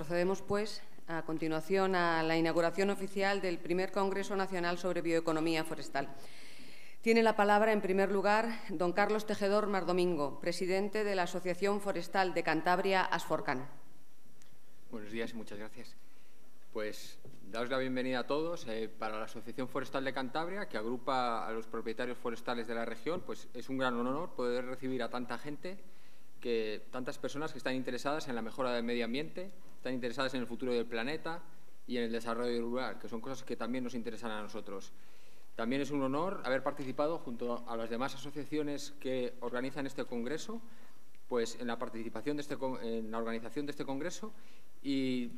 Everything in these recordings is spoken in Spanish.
Procedemos, pues, a continuación a la inauguración oficial del primer Congreso Nacional sobre Bioeconomía Forestal. Tiene la palabra, en primer lugar, don Carlos Tejedor Mardomingo, presidente de la Asociación Forestal de Cantabria, Asforcan. Buenos días y muchas gracias. Pues daos la bienvenida a todos eh, para la Asociación Forestal de Cantabria, que agrupa a los propietarios forestales de la región. Pues es un gran honor poder recibir a tanta gente, que, tantas personas que están interesadas en la mejora del medio ambiente, están interesadas en el futuro del planeta y en el desarrollo rural, que son cosas que también nos interesan a nosotros. También es un honor haber participado junto a las demás asociaciones que organizan este congreso, pues en la participación de este, en la organización de este congreso y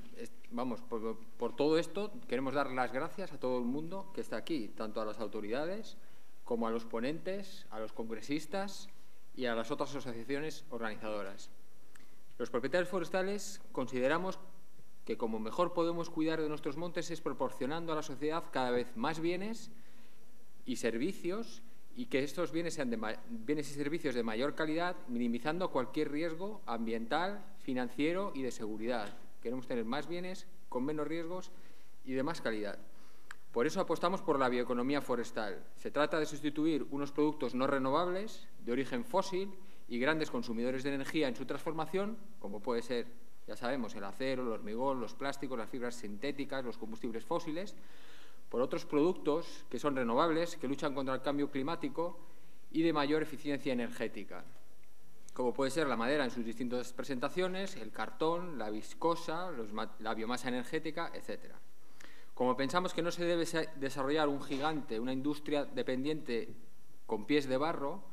vamos por, por, todo esto queremos dar las gracias a todo el mundo que está aquí, tanto a las autoridades como a los ponentes, a los congresistas y a las otras asociaciones organizadoras. Los propietarios forestales consideramos que como mejor podemos cuidar de nuestros montes es proporcionando a la sociedad cada vez más bienes y servicios y que estos bienes sean de bienes y servicios de mayor calidad, minimizando cualquier riesgo ambiental, financiero y de seguridad. Queremos tener más bienes con menos riesgos y de más calidad. Por eso apostamos por la bioeconomía forestal. Se trata de sustituir unos productos no renovables, de origen fósil y grandes consumidores de energía en su transformación, como puede ser, ya sabemos, el acero, el hormigón, los plásticos, las fibras sintéticas, los combustibles fósiles, por otros productos que son renovables, que luchan contra el cambio climático y de mayor eficiencia energética, como puede ser la madera en sus distintas presentaciones, el cartón, la viscosa, la biomasa energética, etc. Como pensamos que no se debe desarrollar un gigante, una industria dependiente con pies de barro,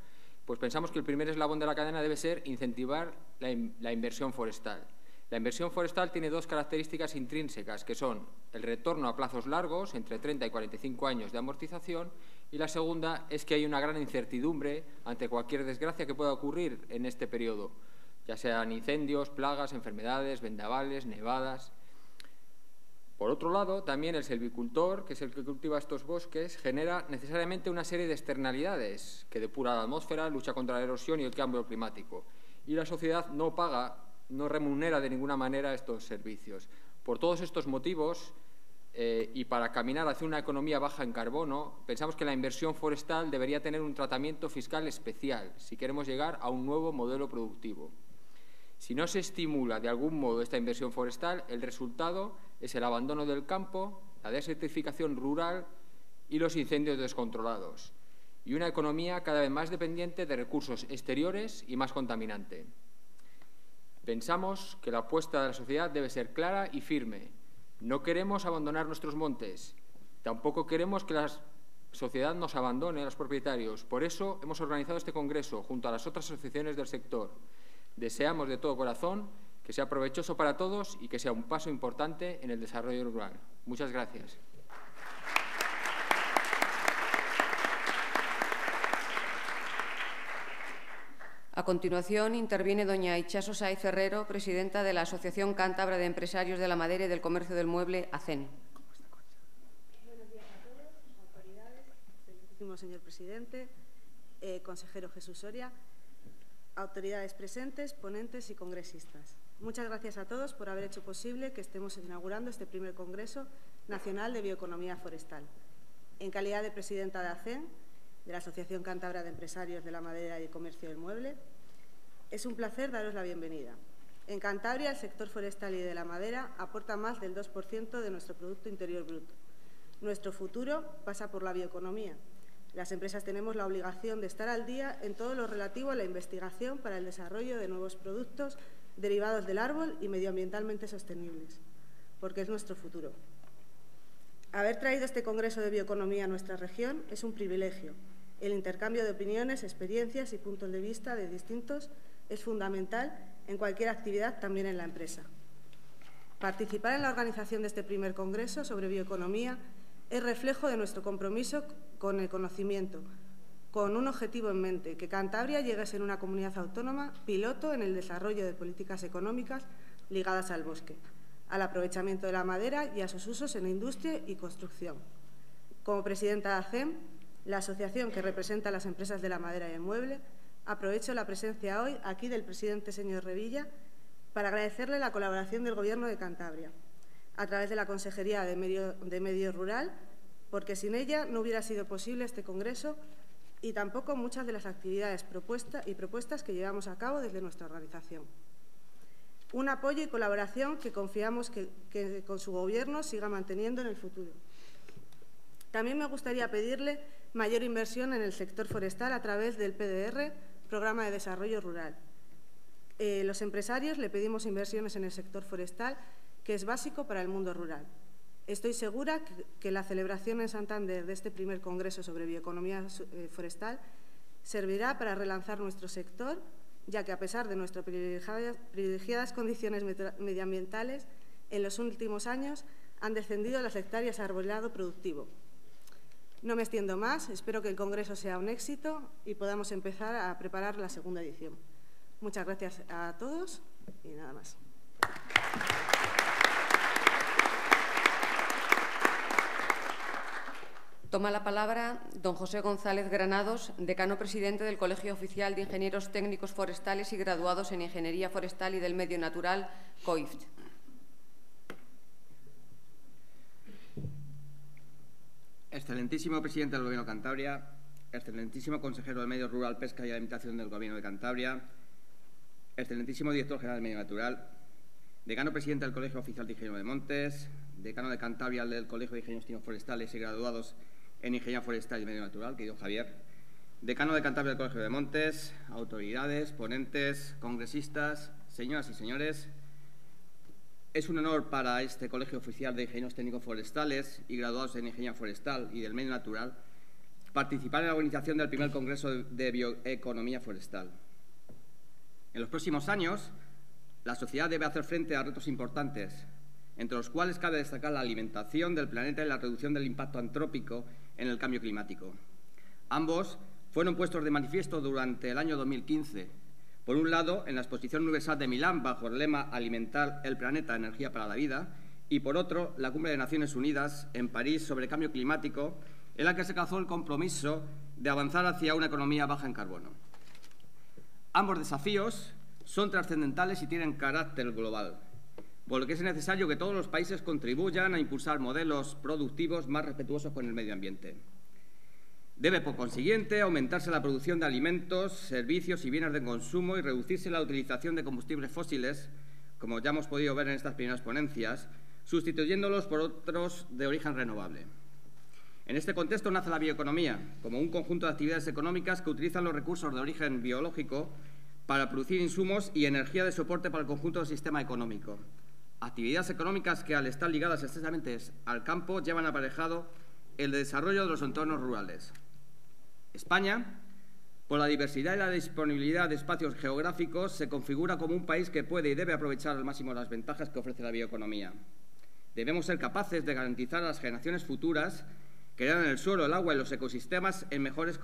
pues pensamos que el primer eslabón de la cadena debe ser incentivar la inversión forestal. La inversión forestal tiene dos características intrínsecas, que son el retorno a plazos largos, entre 30 y 45 años de amortización, y la segunda es que hay una gran incertidumbre ante cualquier desgracia que pueda ocurrir en este periodo, ya sean incendios, plagas, enfermedades, vendavales, nevadas. Por otro lado, también el selvicultor, que es el que cultiva estos bosques, genera necesariamente una serie de externalidades que depura la atmósfera, lucha contra la erosión y el cambio climático. Y la sociedad no paga no remunera de ninguna manera estos servicios. Por todos estos motivos eh, y para caminar hacia una economía baja en carbono, pensamos que la inversión forestal debería tener un tratamiento fiscal especial si queremos llegar a un nuevo modelo productivo. Si no se estimula de algún modo esta inversión forestal, el resultado es el abandono del campo, la desertificación rural y los incendios descontrolados, y una economía cada vez más dependiente de recursos exteriores y más contaminante. Pensamos que la apuesta de la sociedad debe ser clara y firme. No queremos abandonar nuestros montes. Tampoco queremos que la sociedad nos abandone a los propietarios. Por eso hemos organizado este congreso junto a las otras asociaciones del sector. Deseamos de todo corazón que sea provechoso para todos y que sea un paso importante en el desarrollo rural. Muchas gracias. A continuación, interviene doña Ichaso Saiz Ferrero, presidenta de la Asociación Cántabra de Empresarios de la Madera y del Comercio del Mueble, ACEN. Buenos días a todos, autoridades, señor presidente, eh, consejero Jesús Soria, autoridades presentes, ponentes y congresistas. Muchas gracias a todos por haber hecho posible que estemos inaugurando este primer Congreso Nacional de Bioeconomía Forestal. En calidad de presidenta de ACEN, de la Asociación Cántabra de Empresarios de la Madera y Comercio del Mueble. Es un placer daros la bienvenida. En Cantabria, el sector forestal y de la madera aporta más del 2% de nuestro Producto Interior Bruto. Nuestro futuro pasa por la bioeconomía. Las empresas tenemos la obligación de estar al día en todo lo relativo a la investigación para el desarrollo de nuevos productos derivados del árbol y medioambientalmente sostenibles, porque es nuestro futuro. Haber traído este Congreso de Bioeconomía a nuestra región es un privilegio el intercambio de opiniones, experiencias y puntos de vista de distintos es fundamental en cualquier actividad, también en la empresa. Participar en la organización de este primer Congreso sobre bioeconomía es reflejo de nuestro compromiso con el conocimiento, con un objetivo en mente, que Cantabria llegue a ser una comunidad autónoma piloto en el desarrollo de políticas económicas ligadas al bosque, al aprovechamiento de la madera y a sus usos en industria y construcción. Como presidenta de ACEM, la asociación que representa a las empresas de la madera y el mueble, aprovecho la presencia hoy aquí del presidente señor Revilla para agradecerle la colaboración del Gobierno de Cantabria, a través de la Consejería de Medio, de Medio Rural, porque sin ella no hubiera sido posible este Congreso y tampoco muchas de las actividades propuestas y propuestas que llevamos a cabo desde nuestra organización. Un apoyo y colaboración que confiamos que, que con su Gobierno siga manteniendo en el futuro. También me gustaría pedirle mayor inversión en el sector forestal a través del PDR, Programa de Desarrollo Rural. Eh, los empresarios le pedimos inversiones en el sector forestal, que es básico para el mundo rural. Estoy segura que, la celebración en Santander de este primer Congreso sobre Bioeconomía eh, Forestal servirá para relanzar nuestro sector, ya que a pesar de nuestras privilegiadas condiciones medioambientales, en los últimos años han descendido las hectáreas arbolado productivo, no me extiendo más, espero que el Congreso sea un éxito y podamos empezar a preparar la segunda edición. Muchas gracias a todos y nada más. Toma la palabra don José González Granados, decano presidente del Colegio Oficial de Ingenieros Técnicos Forestales y graduados en Ingeniería Forestal y del Medio Natural, COIFT. Excelentísimo presidente del Gobierno de Cantabria, excelentísimo consejero de Medio Rural, Pesca y Alimentación del Gobierno de Cantabria, excelentísimo director general de Medio Natural, decano presidente del Colegio Oficial de Ingenieros de Montes, decano de Cantabria del Colegio de Ingenieros Técnicos Forestales y graduados en Ingeniería Forestal y Medio Natural, querido Javier, decano de Cantabria del Colegio de Montes, autoridades, ponentes, congresistas, señoras y señores, es un honor para este Colegio Oficial de Ingenieros Técnicos Forestales y graduados en Ingeniería Forestal y del Medio Natural participar en la organización del primer Congreso de Bioeconomía Forestal. En los próximos años, la sociedad debe hacer frente a retos importantes, entre los cuales cabe destacar la alimentación del planeta y la reducción del impacto antrópico en el cambio climático. Ambos fueron puestos de manifiesto durante el año 2015 por un lado, en la Exposición Universal de Milán, bajo el lema Alimentar el planeta, energía para la vida, y por otro, la Cumbre de Naciones Unidas en París sobre cambio climático, en la que se cazó el compromiso de avanzar hacia una economía baja en carbono. Ambos desafíos son trascendentales y tienen carácter global, por lo que es necesario que todos los países contribuyan a impulsar modelos productivos más respetuosos con el medio ambiente. Debe, por consiguiente, aumentarse la producción de alimentos, servicios y bienes de consumo y reducirse la utilización de combustibles fósiles, como ya hemos podido ver en estas primeras ponencias, sustituyéndolos por otros de origen renovable. En este contexto nace la bioeconomía, como un conjunto de actividades económicas que utilizan los recursos de origen biológico para producir insumos y energía de soporte para el conjunto del sistema económico. Actividades económicas que, al estar ligadas estrechamente al campo, llevan aparejado el desarrollo de los entornos rurales. España, por la diversidad y la disponibilidad de espacios geográficos, se configura como un país que puede y debe aprovechar al máximo las ventajas que ofrece la bioeconomía. Debemos ser capaces de garantizar a las generaciones futuras que dan el suelo, el agua y los ecosistemas en mejores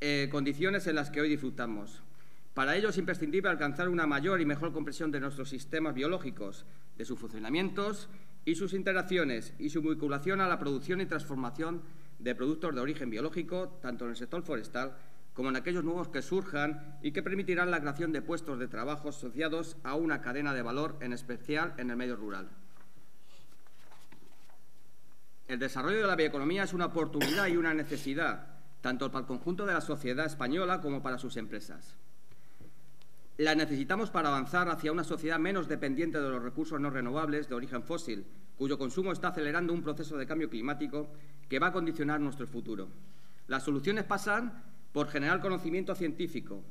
eh, condiciones en las que hoy disfrutamos. Para ello es imprescindible alcanzar una mayor y mejor comprensión de nuestros sistemas biológicos, de sus funcionamientos y sus interacciones y su vinculación a la producción y transformación de productos de origen biológico, tanto en el sector forestal como en aquellos nuevos que surjan y que permitirán la creación de puestos de trabajo asociados a una cadena de valor, en especial en el medio rural. El desarrollo de la bioeconomía es una oportunidad y una necesidad, tanto para el conjunto de la sociedad española como para sus empresas. La necesitamos para avanzar hacia una sociedad menos dependiente de los recursos no renovables de origen fósil, cuyo consumo está acelerando un proceso de cambio climático que va a condicionar nuestro futuro. Las soluciones pasan por generar conocimiento científico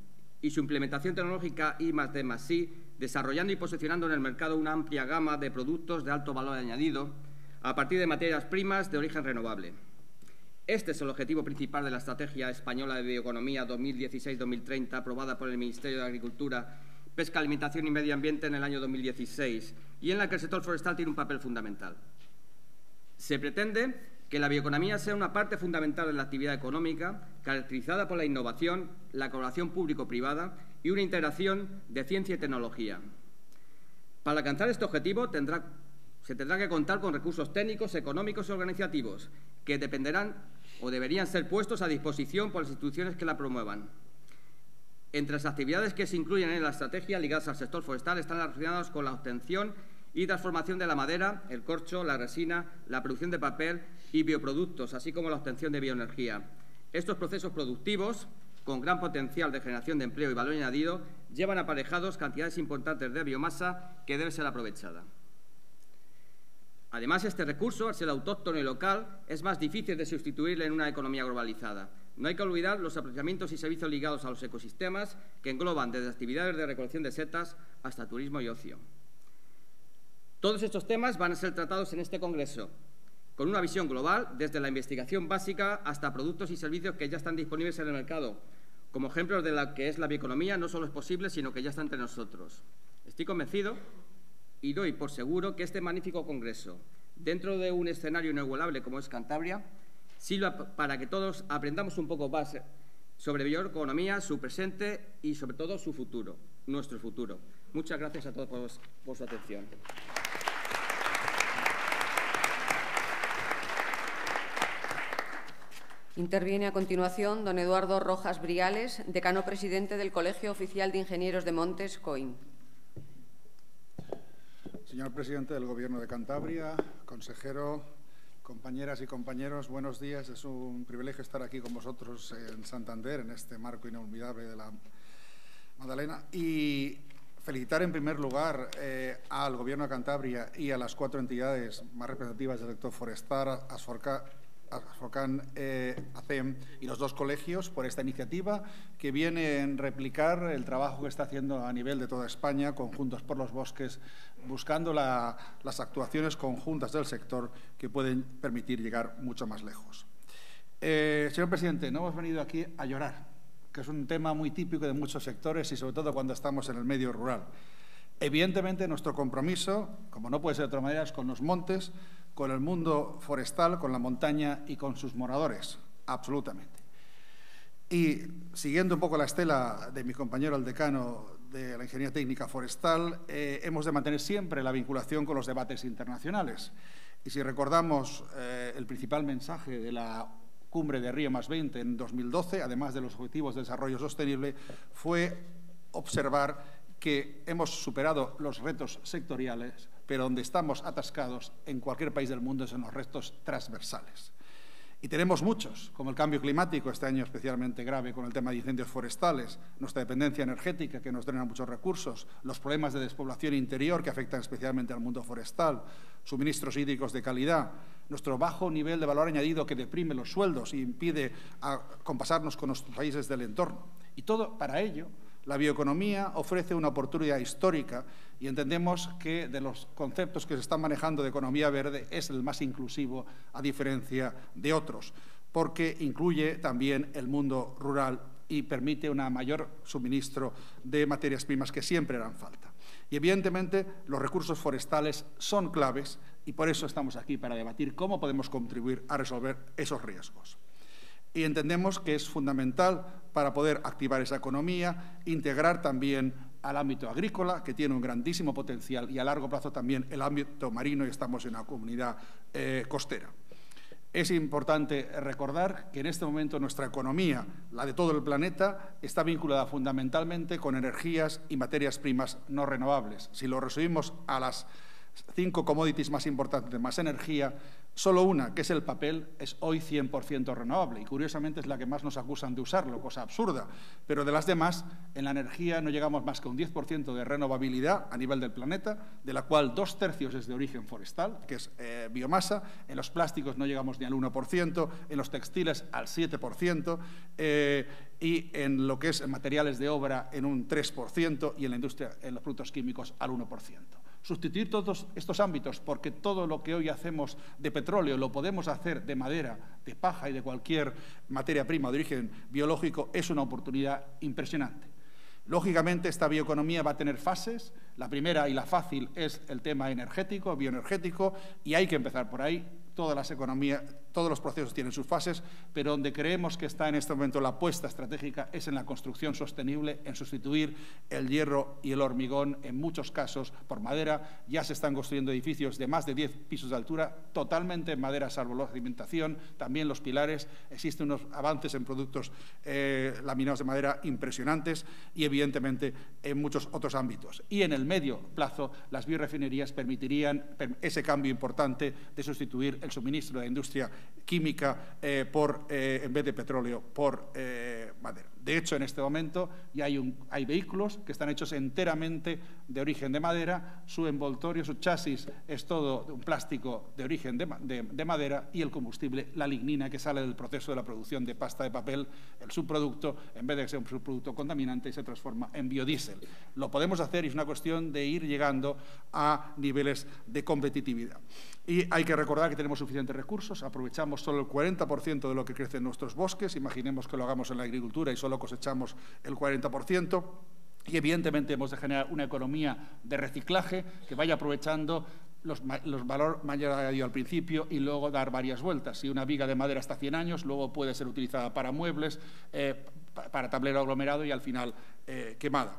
y su implementación tecnológica I más D más I, desarrollando y posicionando en el mercado una amplia gama de productos de alto valor añadido a partir de materias primas de origen renovable. Este es el objetivo principal de la Estrategia Española de Bioeconomía 2016-2030, aprobada por el Ministerio de Agricultura, Pesca, Alimentación y Medio Ambiente en el año 2016, y en la que el sector forestal tiene un papel fundamental. Se pretende que la bioeconomía sea una parte fundamental de la actividad económica, caracterizada por la innovación, la colaboración público-privada y una integración de ciencia y tecnología. Para alcanzar este objetivo se tendrá que contar con recursos técnicos, económicos y organizativos que dependerán o deberían ser puestos a disposición por las instituciones que la promuevan. Entre las actividades que se incluyen en la estrategia ligadas al sector forestal están las relacionadas con la obtención y transformación de la madera, el corcho, la resina, la producción de papel y bioproductos, así como la obtención de bioenergía. Estos procesos productivos, con gran potencial de generación de empleo y valor añadido, llevan aparejados cantidades importantes de biomasa que debe ser aprovechada. Además, este recurso, al ser autóctono y local, es más difícil de sustituirle en una economía globalizada. No hay que olvidar los aprovechamientos y servicios ligados a los ecosistemas que engloban desde actividades de recolección de setas hasta turismo y ocio. Todos estos temas van a ser tratados en este Congreso, con una visión global, desde la investigación básica hasta productos y servicios que ya están disponibles en el mercado. Como ejemplos de lo que es la bioeconomía, no solo es posible, sino que ya está entre nosotros. Estoy convencido y doy por seguro que este magnífico Congreso, dentro de un escenario inigualable como es Cantabria, sirva para que todos aprendamos un poco más sobre bioeconomía, su presente y, sobre todo, su futuro, nuestro futuro. Muchas gracias a todos por, por su atención. Interviene a continuación don Eduardo Rojas Briales, decano presidente del Colegio Oficial de Ingenieros de Montes, COIN. Señor presidente del Gobierno de Cantabria, consejero, compañeras y compañeros, buenos días. Es un privilegio estar aquí con vosotros en Santander, en este marco inolvidable de la Magdalena. Y felicitar en primer lugar eh, al Gobierno de Cantabria y a las cuatro entidades más representativas del sector forestal, Asforca, Focan eh, ACEM y los dos colegios por esta iniciativa que viene en replicar el trabajo que está haciendo a nivel de toda España, Conjuntos por los Bosques, buscando las actuaciones conjuntas del sector que pueden permitir llegar mucho más lejos. Eh, señor presidente, no hemos venido aquí a llorar, que es un tema muy típico de muchos sectores y sobre todo cuando estamos en el medio rural. Evidentemente, nuestro compromiso, como no puede ser de otra manera, es con los montes, con el mundo forestal, con la montaña y con sus moradores, absolutamente. Y siguiendo un poco la estela de mi compañero el decano de la Ingeniería Técnica Forestal, eh, hemos de mantener siempre la vinculación con los debates internacionales. Y si recordamos eh, el principal mensaje de la cumbre de Río más 20 en 2012, además de los Objetivos de Desarrollo Sostenible, fue observar que hemos superado los retos sectoriales pero donde estamos atascados en cualquier país del mundo son los restos transversales. Y tenemos muchos, como el cambio climático, este año especialmente grave con el tema de incendios forestales, nuestra dependencia energética que nos drena muchos recursos, los problemas de despoblación interior que afectan especialmente al mundo forestal, suministros hídricos de calidad, nuestro bajo nivel de valor añadido que deprime los sueldos y impide compasarnos con los países del entorno. Y todo para ello la bioeconomía ofrece una oportunidad histórica y entendemos que de los conceptos que se están manejando de economía verde es el más inclusivo a diferencia de otros, porque incluye también el mundo rural y permite un mayor suministro de materias primas que siempre harán falta. Y evidentemente los recursos forestales son claves y por eso estamos aquí para debatir cómo podemos contribuir a resolver esos riesgos. Y entendemos que es fundamental para poder activar esa economía, integrar también al ámbito agrícola, que tiene un grandísimo potencial, y a largo plazo también el ámbito marino, y estamos en una comunidad eh, costera. Es importante recordar que en este momento nuestra economía, la de todo el planeta, está vinculada fundamentalmente con energías y materias primas no renovables. Si lo resumimos a las cinco commodities más importantes más energía, Solo una, que es el papel, es hoy 100% renovable y curiosamente es la que más nos acusan de usarlo, cosa absurda. Pero de las demás, en la energía no llegamos más que un 10% de renovabilidad a nivel del planeta, de la cual dos tercios es de origen forestal, que es eh, biomasa. En los plásticos no llegamos ni al 1%, en los textiles al 7%, eh, y en lo que es materiales de obra en un 3% y en la industria, en los productos químicos al 1% sustituir todos estos ámbitos, porque todo lo que hoy hacemos de petróleo lo podemos hacer de madera, de paja y de cualquier materia prima de origen biológico, es una oportunidad impresionante. Lógicamente, esta bioeconomía va a tener fases. La primera y la fácil es el tema energético, bioenergético, y hay que empezar por ahí. Todas las economías todos los procesos tienen sus fases, pero donde creemos que está en este momento la apuesta estratégica es en la construcción sostenible, en sustituir el hierro y el hormigón, en muchos casos por madera. Ya se están construyendo edificios de más de 10 pisos de altura, totalmente en madera, salvo la alimentación, también los pilares. Existen unos avances en productos eh, laminados de madera impresionantes y, evidentemente, en muchos otros ámbitos. Y en el medio plazo, las biorefinerías permitirían ese cambio importante de sustituir el suministro de la industria química eh, por, eh, en vez de petróleo por eh, madera. De hecho, en este momento ya hay, vehículos que están hechos enteramente de origen de madera, su envoltorio, su chasis es todo un plástico de origen de, de, de, madera y el combustible, la lignina que sale del proceso de la producción de pasta de papel, el subproducto, en vez de ser un subproducto contaminante, se transforma en biodiesel. Lo podemos hacer y es una cuestión de ir llegando a niveles de competitividad. Y hay que recordar que tenemos suficientes recursos, aprovechamos solo el 40% de lo que crece en nuestros bosques, imaginemos que lo hagamos en la agricultura y solo cosechamos el 40%. Y evidentemente hemos de generar una economía de reciclaje que vaya aprovechando los, los valor añadido al principio y luego dar varias vueltas. Si una viga de madera está 100 años, luego puede ser utilizada para muebles, eh, para tablero aglomerado y al final eh, quemada.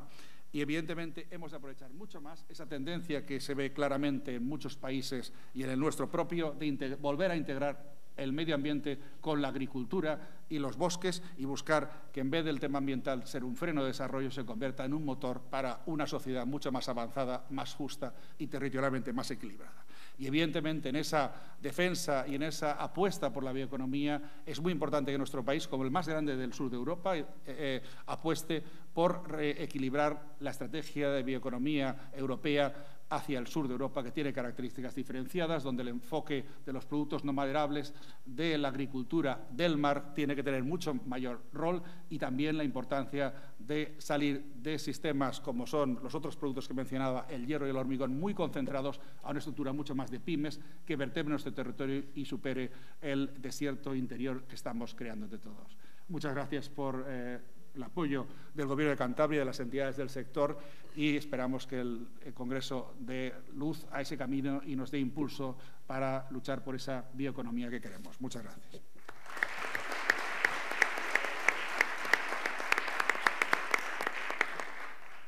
Y evidentemente hemos de aprovechar mucho más esa tendencia que se ve claramente en muchos países y en el nuestro propio de volver a integrar el medio ambiente con la agricultura y los bosques y buscar que en vez del tema ambiental ser un freno de desarrollo se convierta en un motor para una sociedad mucho más avanzada, más justa y territorialmente más equilibrada. Y evidentemente en esa defensa y en esa apuesta por la bioeconomía es muy importante que nuestro país, como el más grande del sur de Europa, eh, eh, apueste por reequilibrar la estrategia de bioeconomía europea hacia el sur de Europa, que tiene características diferenciadas, donde el enfoque de los productos no maderables, de la agricultura, del mar, tiene que tener mucho mayor rol y también la importancia de salir de sistemas como son los otros productos que mencionaba, el hierro y el hormigón, muy concentrados a una estructura mucho más de pymes que vertebre nuestro territorio y supere el desierto interior que estamos creando entre todos. Muchas gracias por eh, el apoyo del Gobierno de Cantabria y de las entidades del sector y esperamos que el, el, Congreso dé luz a ese camino y nos dé impulso para luchar por esa bioeconomía que queremos. Muchas gracias.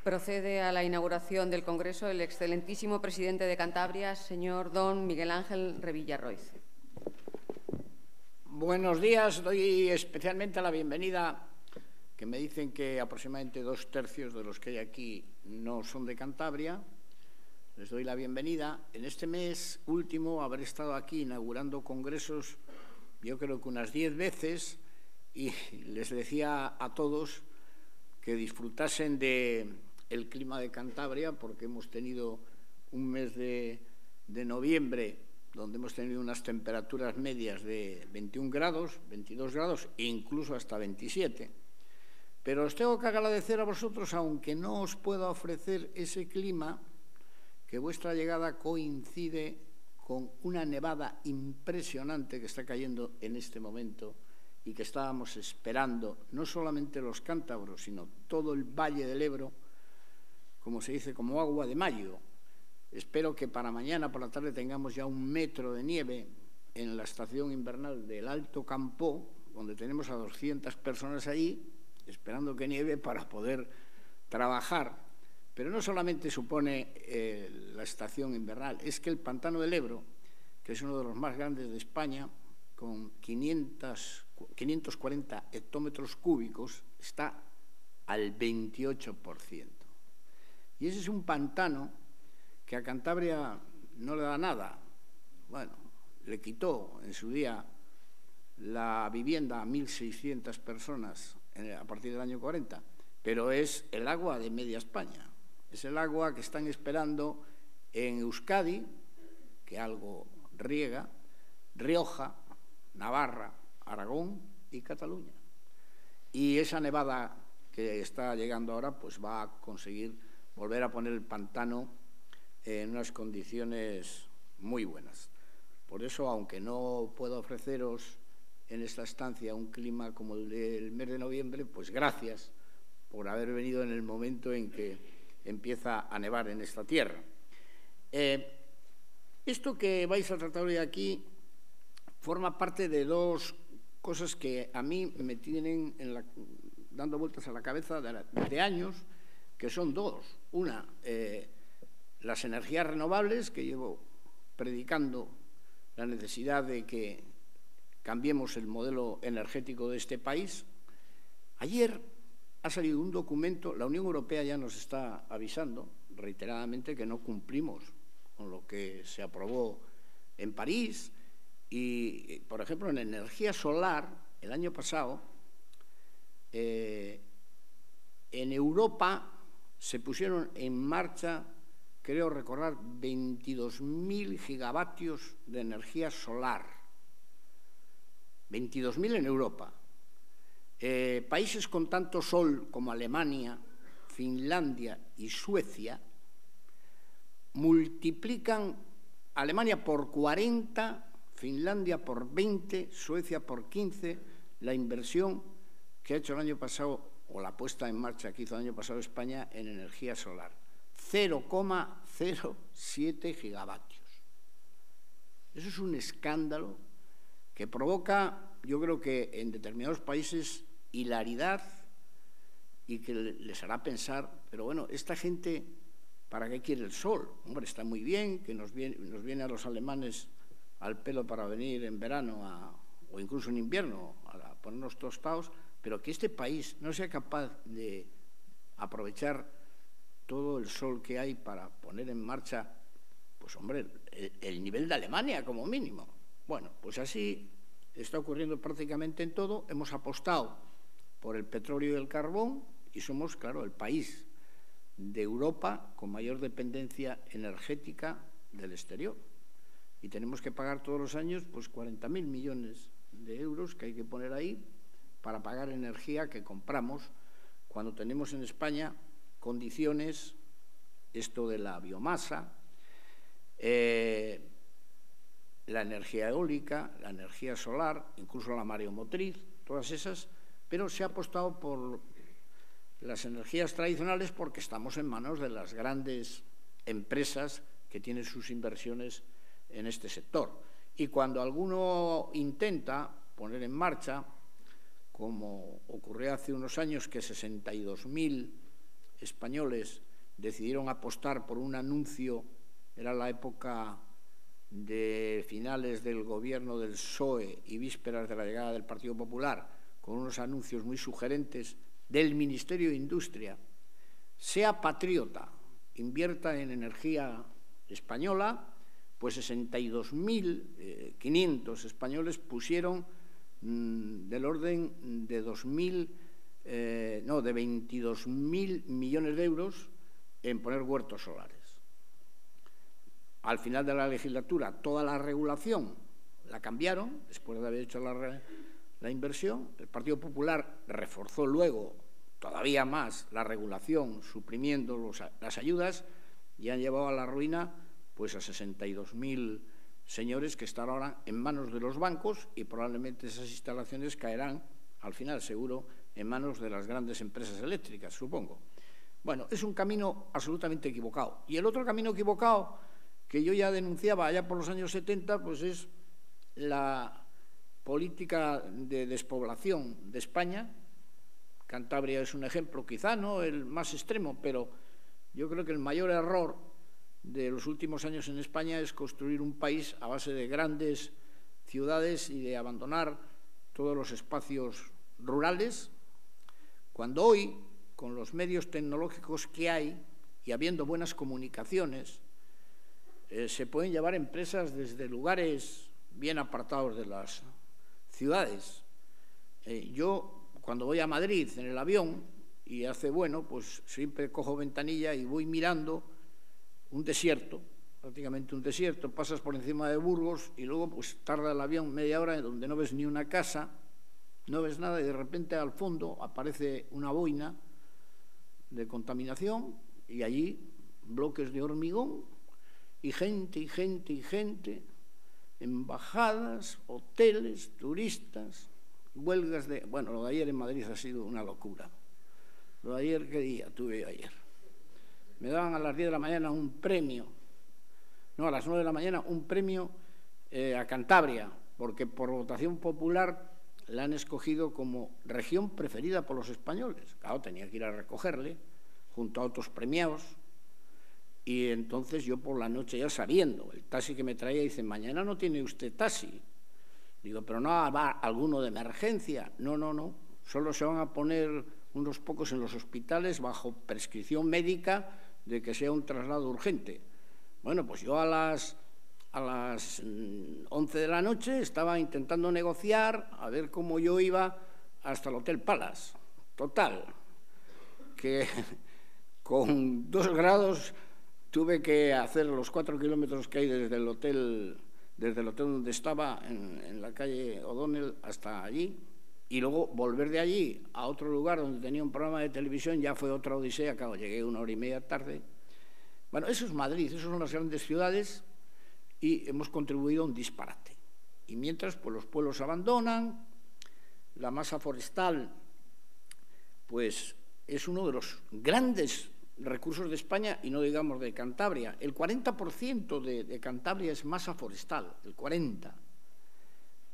Procede a la inauguración del Congreso el excelentísimo presidente de Cantabria, señor don Miguel Ángel Revilla Roiz. Buenos días. Doy especialmente la bienvenida que me dicen que aproximadamente dos tercios de los que hay aquí no son de Cantabria. Les doy la bienvenida. En este mes último haber estado aquí inaugurando congresos, yo creo que unas diez veces, y les decía a todos que disfrutasen de el clima de Cantabria, porque hemos tenido un mes de, de noviembre donde hemos tenido unas temperaturas medias de 21 grados, 22 grados e incluso hasta 27. Pero os tengo que agradecer a vosotros, aunque no os pueda ofrecer ese clima, que vuestra llegada coincide con una nevada impresionante que está cayendo en este momento y que estábamos esperando, no solamente los cántabros, sino todo el Valle del Ebro, como se dice, como agua de mayo. Espero que para mañana por la tarde tengamos ya un metro de nieve en la estación invernal del Alto Campo, donde tenemos a 200 personas allí esperando que nieve para poder trabajar. Pero no solamente supone eh, la estación invernal, es que el pantano del Ebro, que es uno de los más grandes de España, con 500, 540 hectómetros cúbicos, está al 28%. Y ese es un pantano que a Cantabria no le da nada. Bueno, le quitó en su día la vivienda a 1.600 personas a partir del año 40, pero es el agua de media España. Es el agua que están esperando en Euskadi, que algo riega, Rioja, Navarra, Aragón y Cataluña. Y esa nevada que está llegando ahora, pues va a conseguir volver a poner el pantano en unas condiciones muy buenas. Por eso, aunque no puedo ofreceros en esta estancia un clima como el del mes de noviembre, pues gracias por haber venido en el momento en que empieza a nevar en esta tierra. Eh, esto que vais a tratar hoy aquí forma parte de dos cosas que a mí me tienen dando vueltas a la cabeza desde años, que son dos. Una, eh, las energías renovables, que llevo predicando la necesidad de que cambiemos el modelo energético de este país. Ayer ha salido un documento, la Unión Europea ya nos está avisando reiteradamente que no cumplimos con lo que se aprobó en París y, por ejemplo, en energía solar, el año pasado, eh, en Europa se pusieron en marcha, creo recordar, 22.000 gigavatios de energía solar. 22.000 en Europa. Eh, países con tanto sol como Alemania, Finlandia y Suecia multiplican Alemania por 40, Finlandia por 20, Suecia por 15 la inversión que ha hecho el año pasado, o la puesta en marcha que hizo el año pasado España en energía solar. 0,07 gigavatios. Eso es un escándalo que provoca, yo creo que en determinados países, hilaridad y que les hará pensar, pero bueno, esta gente, ¿para qué quiere el sol? Hombre, está muy bien que nos viene, nos viene a los alemanes al pelo para venir en verano o incluso en invierno a ponernos tostados, pero que este país no sea capaz de aprovechar todo el sol que hay para poner en marcha, pues hombre, el nivel de Alemania como mínimo. Bueno, pues así está ocurriendo prácticamente en todo. Hemos apostado por el petróleo y el carbón y somos, claro, el país de Europa con mayor dependencia energética del exterior. Y tenemos que pagar todos los años pues 40.000 millones de euros que hay que poner ahí para pagar energía que compramos cuando tenemos en España condiciones, esto de la biomasa, eh, la energía eólica, la energía solar, incluso la mareomotriz, todas esas, pero se ha apostado por las energías tradicionales porque estamos en manos de las grandes empresas que tienen sus inversiones en este sector. Y cuando alguno intenta poner en marcha, como ocurrió hace unos años que 62.000 españoles decidieron apostar por un anuncio, era la época de finales del gobierno del PSOE y vísperas de la llegada del Partido Popular, con unos anuncios muy sugerentes del Ministerio de Industria, sea patriota, invierta en energía española, pues 62.500 eh, españoles pusieron mm, del orden de 2.000, eh, no, de 22.000 millones de euros en poner huertos solares al final de la legislatura toda la regulación la cambiaron, después de haber hecho la, inversión. El Partido Popular reforzó luego todavía más la regulación, suprimiendo las ayudas, y han llevado a la ruina pues a 62.000 señores que están ahora en manos de los bancos y probablemente esas instalaciones caerán, al final seguro, en manos de las grandes empresas eléctricas, supongo. Bueno, es un camino absolutamente equivocado. Y el otro camino equivocado que yo ya denunciaba allá por los años 70, pues es la política de despoblación de España. Cantabria es un ejemplo, quizá no el más extremo, pero yo creo que el mayor error de los últimos años en España es construir un país a base de grandes ciudades y de abandonar todos los espacios rurales, cuando hoy, con los medios tecnológicos que hay y habiendo buenas comunicaciones, eh, se pueden llevar empresas desde lugares bien apartados de las ciudades. Eh, yo, cuando voy a Madrid en el avión y hace bueno, pues siempre cojo ventanilla y voy mirando un desierto, prácticamente un desierto, pasas por encima de Burgos y luego pues tarda el avión media hora donde no ves ni una casa, no ves nada y de repente al fondo aparece una boina de contaminación y allí bloques de hormigón y gente y gente y gente, embajadas, hoteles, turistas, huelgas de... Bueno, lo de ayer en Madrid ha sido una locura. Lo de ayer, ¿qué día tuve ayer? Me daban a las 10 de la mañana un premio, no, a las 9 de la mañana un premio eh, a Cantabria, porque por votación popular la han escogido como región preferida por los españoles. Claro, tenía que ir a recogerle junto a otros premiados. Y entonces yo por la noche ya sabiendo, el taxi que me traía dice, mañana no tiene usted taxi. Digo, pero no va alguno de emergencia. No, no, no. Solo se van a poner unos pocos en los hospitales bajo prescripción médica de que sea un traslado urgente. Bueno, pues yo a las, a las 11 mm, de la noche estaba intentando negociar a ver cómo yo iba hasta el Hotel Palace. Total, que con dos grados tuve que hacer los cuatro kilómetros que hay desde el hotel, desde el hotel donde estaba, en, la calle O'Donnell, hasta allí, y luego volver de allí a otro lugar donde tenía un programa de televisión ya fue otra odisea, claro, llegué una hora y media tarde. Bueno, eso es Madrid, esas son las grandes ciudades y hemos contribuido a un disparate. Y mientras, pues los pueblos abandonan, la masa forestal, pues es uno de los grandes recursos de España y no digamos de Cantabria. El 40% de, de Cantabria es masa forestal, el 40%.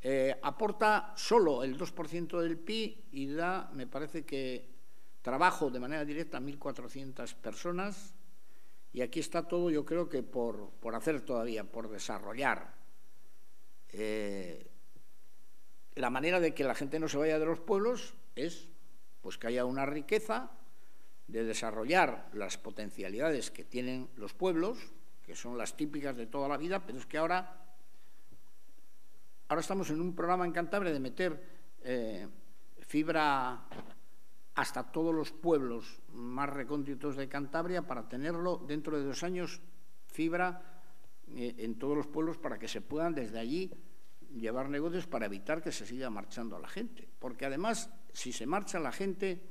Eh, aporta solo el 2% del PIB y da, me parece que, trabajo de manera directa a 1.400 personas. Y aquí está todo, yo creo que por, por hacer todavía, por desarrollar. Eh, la manera de que la gente no se vaya de los pueblos es pues que haya una riqueza de desarrollar las potencialidades que tienen los pueblos, que son las típicas de toda la vida, pero es que ahora Ahora estamos en un programa en Cantabria de meter eh, fibra hasta todos los pueblos más recónditos de Cantabria para tenerlo dentro de dos años fibra eh, en todos los pueblos para que se puedan desde allí llevar negocios para evitar que se siga marchando a la gente. Porque además, si se marcha la gente,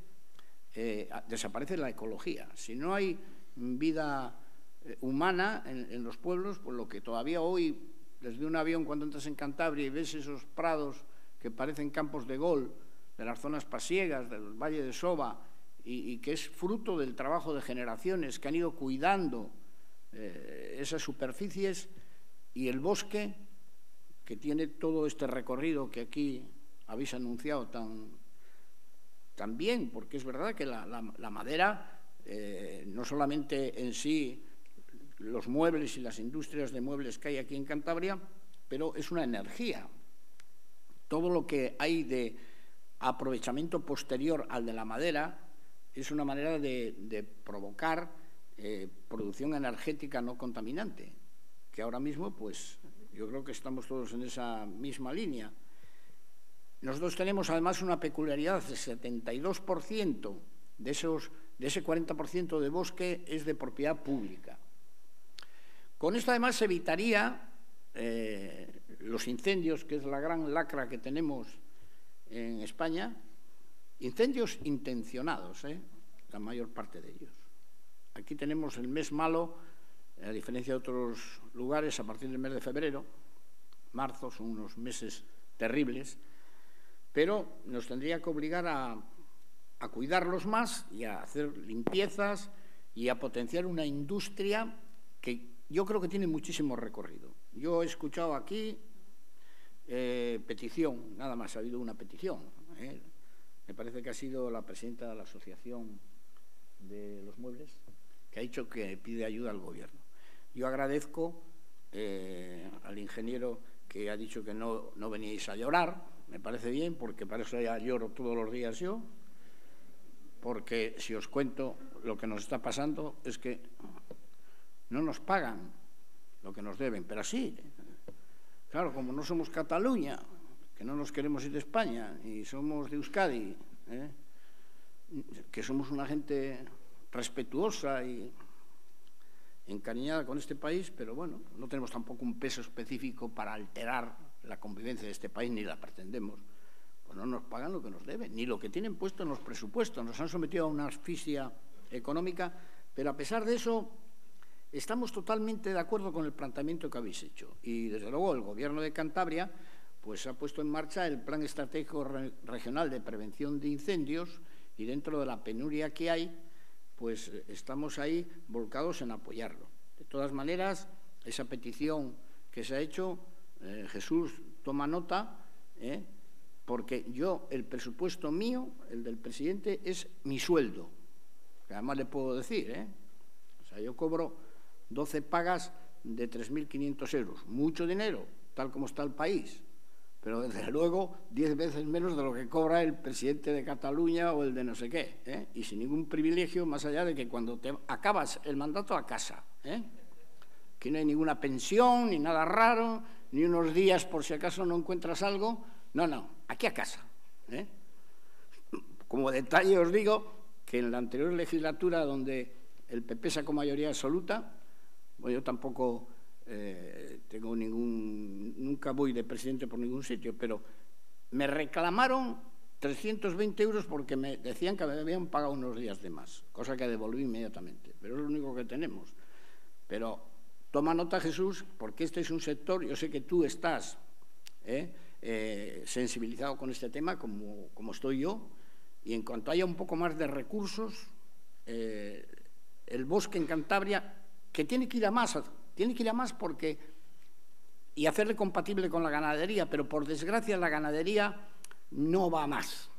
eh, desaparece la ecología. Si no hay vida humana en, en, los pueblos, pues lo que todavía hoy desde un avión cuando entras en Cantabria y ves esos prados que parecen campos de gol, de las zonas pasiegas, del Valle de Soba, y, que es fruto del trabajo de generaciones que han ido cuidando eh, esas superficies y el bosque que tiene todo este recorrido que aquí habéis anunciado tan, tan bien, porque es verdad que la, madera eh, no solamente en sí los muebles y las industrias de muebles que hay aquí en Cantabria, pero es una energía. Todo lo que hay de aprovechamiento posterior al de la madera es una manera de, provocar eh, producción energética no contaminante, que ahora mismo, pues, yo creo que estamos todos en esa misma línea. Nosotros tenemos además una peculiaridad, el 72% de, esos, de ese 40% de bosque es de propiedad pública. Con esto además se evitaría eh, los incendios, que es la gran lacra que tenemos en España, incendios intencionados, ¿eh? la mayor parte de ellos. Aquí tenemos el mes malo, a diferencia de otros lugares, a partir del mes de febrero, marzo, son unos meses terribles, pero nos tendría que obligar a, cuidarlos más y a hacer limpiezas y a potenciar una industria que yo creo que tiene muchísimo recorrido. Yo he escuchado aquí eh, petición, nada más ha habido una petición. ¿eh? Me parece que ha sido la presidenta de la Asociación de los Muebles que ha dicho que pide ayuda al Gobierno. Yo agradezco eh, al ingeniero que ha dicho que no veníais a llorar, me parece bien, porque para eso ya lloro todos los días yo, porque si os cuento lo que nos está pasando es que no nos pagan lo que nos deben, pero sí. Claro, como no somos Cataluña, que no nos queremos ir de España, y somos de Euskadi, ¿eh? que somos una gente respetuosa y encariñada con este país, pero bueno, no tenemos tampoco un peso específico para alterar la convivencia de este país, ni la pretendemos. Pues no nos pagan lo que nos deben, ni lo que tienen puesto en los presupuestos. Nos han sometido a una asfixia económica, pero a pesar de eso Estamos totalmente de acuerdo con el planteamiento que habéis hecho y, desde luego, el Gobierno de Cantabria pues, ha puesto en marcha el Plan Estratégico Regional de Prevención de Incendios y, dentro de la penuria que hay, pues estamos ahí volcados en apoyarlo. De todas maneras, esa petición que se ha hecho eh, Jesús toma nota, ¿eh? porque yo, el presupuesto mío, el del presidente, es mi sueldo. Además le puedo decir, ¿eh? O sea, yo cobro 12 pagas de 3.500 euros. Mucho dinero, tal como está el país. Pero desde luego 10 veces menos de lo que cobra el presidente de Cataluña o el de no sé qué. ¿eh? Y sin ningún privilegio, más allá de que cuando te acabas el mandato a casa. Que no hay ninguna pensión, ni nada raro, ni unos días por si acaso no encuentras algo. No, no, aquí a casa. ¿eh? Como detalle os digo que en la anterior legislatura, donde el PP sacó mayoría absoluta, bueno, yo tampoco eh, tengo ningún, nunca voy de presidente por ningún sitio, pero me reclamaron 320 euros porque me decían que me habían pagado unos días de más, cosa que devolví inmediatamente, pero es lo único que tenemos. Pero toma nota, Jesús, porque este es un sector, yo sé que tú estás ¿eh? Eh, sensibilizado con este tema, como, como, estoy yo, y en cuanto haya un poco más de recursos, el bosque en Cantabria, que tiene que ir a más, tiene que ir a más porque y hacerle compatible con la ganadería, pero por desgracia la ganadería no va más.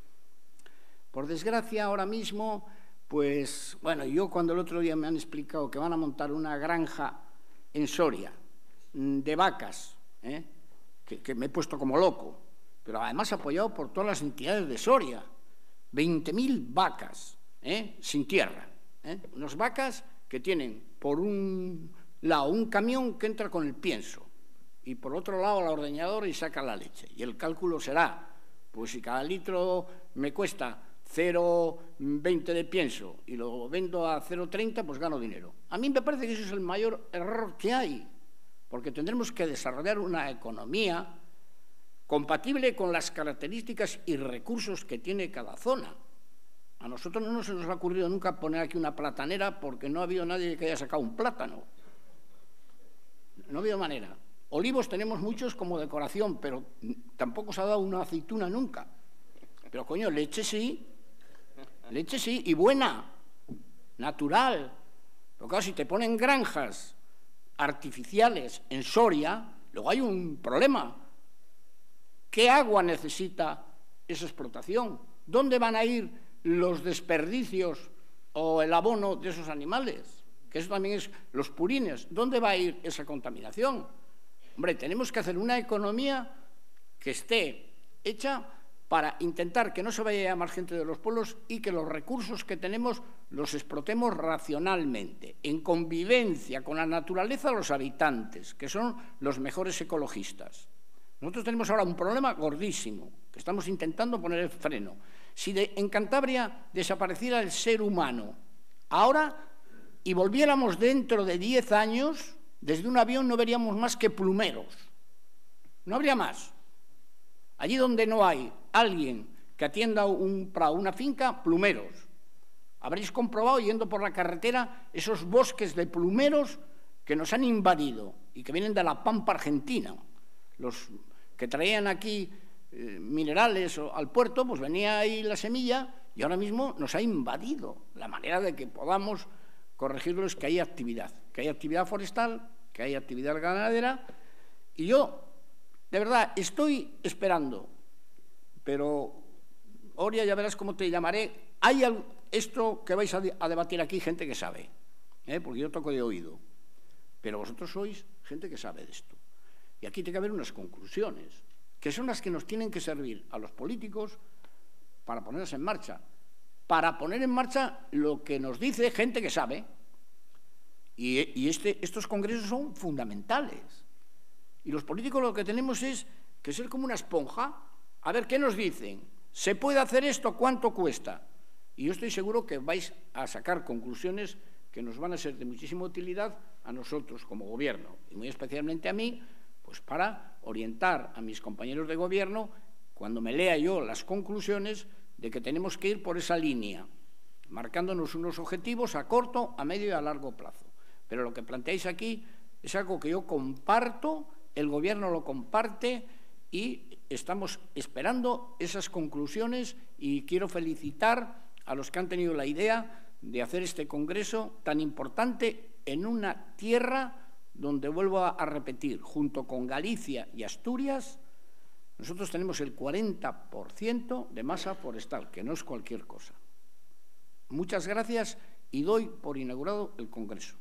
Por desgracia ahora mismo, pues bueno, yo cuando el otro día me han explicado que van a montar una granja en Soria mm, de vacas, ¿eh? que, me he puesto como loco, pero además apoyado por todas las entidades de Soria, 20.000 vacas ¿eh? sin tierra, ¿eh? unas vacas que tienen por un lado un camión que entra con el pienso y por otro lado la ordeñadora y saca la leche. Y el cálculo será, pues si cada litro me cuesta 0,20 de pienso y lo vendo a 0,30, pues gano dinero. A mí me parece que ese es el mayor error que hay, porque tendremos que desarrollar una economía compatible con las características y recursos que tiene cada zona. A nosotros no se nos ha ocurrido nunca poner aquí una platanera porque no ha habido nadie que haya sacado un plátano. No ha habido manera. Olivos tenemos muchos como decoración, pero tampoco se ha dado una aceituna nunca. Pero coño, leche sí, leche sí, y buena, natural. Pero claro, si te ponen granjas artificiales en Soria, luego hay un problema. ¿Qué agua necesita esa explotación? ¿Dónde van a ir los desperdicios o el abono de esos animales? que eso también es los purines. ¿Dónde va a ir esa contaminación? Hombre, tenemos que hacer una economía que esté hecha para intentar que no se vaya a llamar gente de los pueblos y que los recursos que tenemos los explotemos racionalmente, en convivencia con la naturaleza de los habitantes, que son los mejores ecologistas. Nosotros tenemos ahora un problema gordísimo, que estamos intentando poner el freno. Si en Cantabria desapareciera el ser humano, ahora y volviéramos dentro de 10 años, desde un avión no veríamos más que plumeros. No habría más. Allí donde no hay alguien que atienda un una finca, plumeros. Habréis comprobado yendo por la carretera esos bosques de plumeros que nos han invadido y que vienen de la pampa argentina. Los que traían aquí eh, minerales al puerto, pues venía ahí la semilla y ahora mismo nos ha invadido la manera de que podamos corregirlo es que hay actividad, que hay actividad forestal, que hay actividad ganadera, y yo, de verdad, estoy esperando, pero, Oria, ya verás cómo te llamaré, hay esto que vais a, debatir aquí, gente que sabe, ¿eh? porque yo toco de oído, pero vosotros sois gente que sabe de esto. Y aquí tiene que haber unas conclusiones, que son las que nos tienen que servir a los políticos para ponerse en marcha para poner en marcha lo que nos dice gente que sabe. Y, este, estos congresos son fundamentales. Y los políticos lo que tenemos es que ser como una esponja. A ver, ¿qué nos dicen? ¿Se puede hacer esto? ¿Cuánto cuesta? Y yo estoy seguro que vais a sacar conclusiones que nos van a ser de muchísima utilidad a nosotros como gobierno y muy especialmente a mí, pues para orientar a mis compañeros de gobierno cuando me lea yo las conclusiones de que tenemos que ir por esa línea, marcándonos unos objetivos a corto, a medio y a largo plazo. Pero lo que planteáis aquí es algo que yo comparto, el Gobierno lo comparte y estamos esperando esas conclusiones y quiero felicitar a los que han tenido la idea de hacer este congreso tan importante en una tierra donde vuelvo a repetir, junto con Galicia y Asturias, nosotros tenemos el 40% de masa forestal, que no es cualquier cosa. Muchas gracias y doy por inaugurado el Congreso.